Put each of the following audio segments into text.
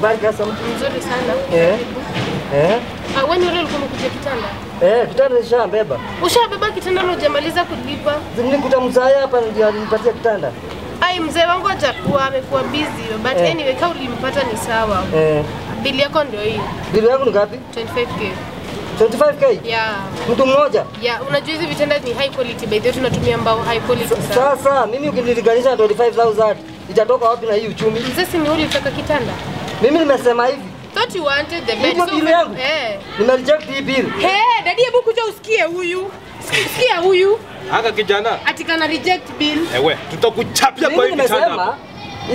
Habari kasa mtu. Mzuri sana. Eh. Eh. Ah, wewe yule ulikuwa umekuja kitanda. Eh, kitanda nishabeba. Ushabeba kitanda na hujamaliza kulipa. Nilikuta mzaya hapa ndio alinipatia kitanda. Ai, mzee wangu hajakuwa amekuwa busy but Eh. anyway kama ulimpata ni sawa. Eh. Bili yako ndio hii. Bili yangu ni ngapi? 25k. 25k. Yeah. Mtu mmoja. Yeah, unajua hizi vitanda ni high quality by the way tunatumia mbao high quality sana. Sasa mimi ukinilinganisha na 25000 itatoka wapi na hii uchumi? Mzee si ni ulitaka kitanda? Mimi nimesema hivi. Thought you wanted the bed. Hiyo bill yangu. eh. Nime reject hii bill. Hey, dadi hebu kuja usikie huyu. Sikia huyu. Anga kijana. Ati kana reject bill. Ewe, tutakuchapia kwa hii kitanda. nimesema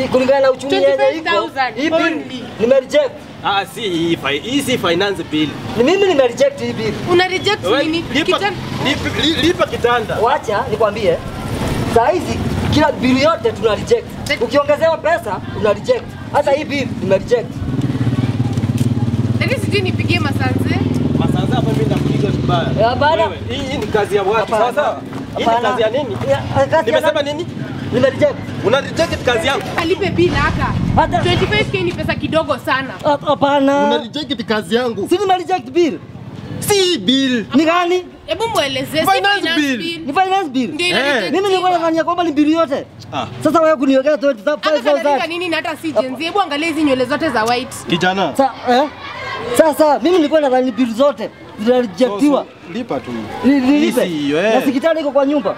hii kulingana na uchumi yenye iko. Hii bill nime reject. Ah, si hii fi- hii si finance bill. Ni mimi nime reject hii bill. Una reject nini? lipa, Kitanda. lipa, lipa kitanda. Wacha nikwambie, saa hizi kila bili yote tuna reject. Ukiongezewa pesa una reject. Hata hii bill tuna reject. Dadi sijui nipigie masanze. Masanze hapa mimi nakupiga vibaya. Ya, bana. Hii ni kazi ya watu. Sasa hii ni kazi ya nini? Nimesema nini? Nina reject. Una reject kazi yangu. Alipe bill haka. Hata 25k ni pesa kidogo sana. Hapana. Una reject kazi yangu. Si una reject bill. Si bill. Ni gani? Hebu muelezee si Finance bill. Ni finance bill. Ndio Eh. Mimi nilikuwa nafanyia kwamba ni bill yote. Ah. Sasa wewe kuniwekea Hata kadhalika 25000. nini na hata si jenzi. Hebu angalia hizi nywele zote za white. Kijana. Sasa eh? Sasa mimi nilikuwa nadhani bill zote zinarejectiwa. Lipa tu. Ni- Nilipe. Eh. Na si iko kwa nyumba.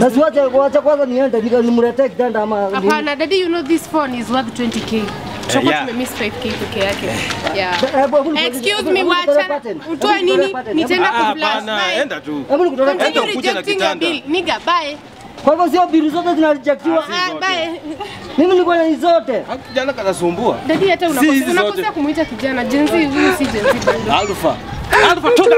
Na wacha wacha kwanza niende nimletee kitanda ama Hapana, daddy, you know this phone is worth 20k. Tutakuwa yeah. tumemiss 5k peke yake. Yeah. Excuse me, wacha. Utoe nini? Nitaenda Ah, kuflash. enda tu. Hebu nikutoe. Enda ukuje na kitanda. bill. Nigga, bye. Kwa hivyo sio bili zote zinarejectiwa. Ah, bye. Mimi nilikuwa na zote. Ah, Kijana kanasumbua. Dadi hata unakosea unakosea kumuita kijana. Gen Z, huyu si Gen bado. Alpha. Alpha toka.